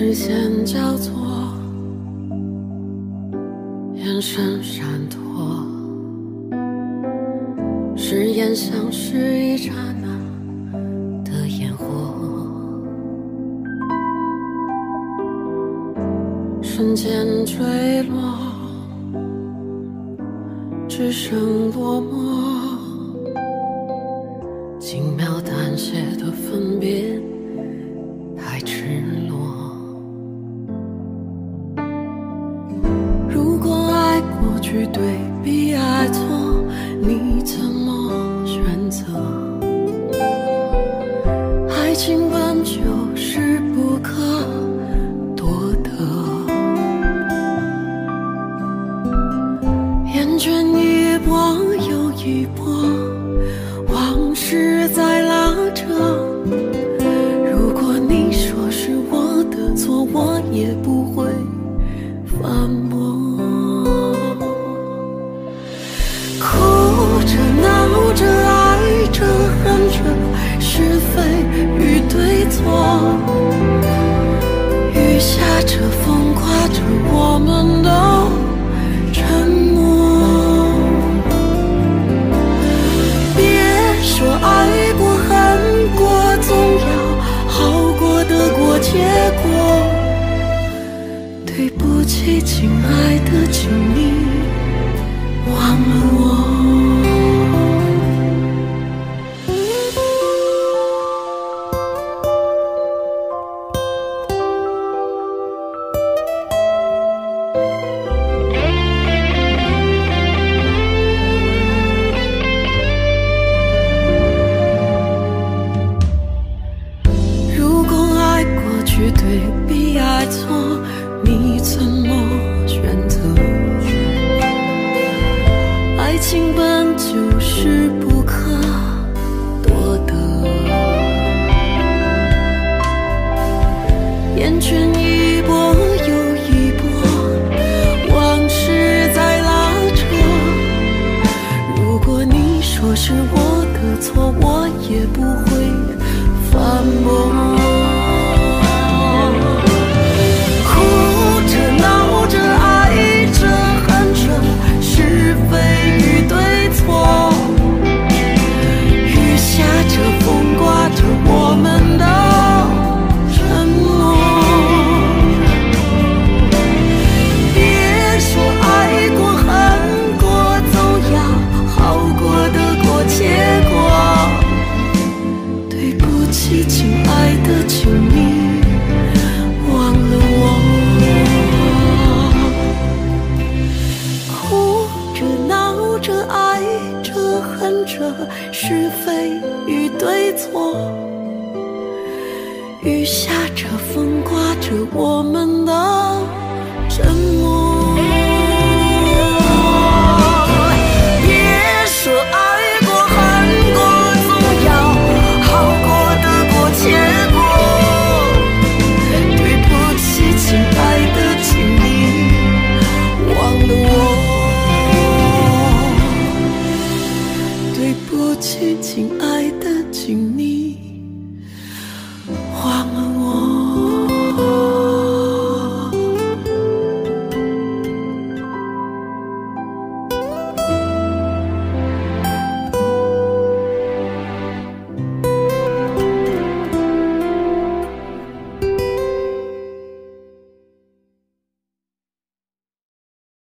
视线交错，眼神闪躲，誓言像是一刹那的烟火，瞬间坠落，只剩落寞。去对比爱错，你怎么选择？爱情本就是不可多得，厌倦一波又一波。往事在拉扯，如果你说是我的错，我也不会反结果。对不起，亲爱的，请你忘了我。恨着，是非与对错。雨下着风刮着，我们的。情。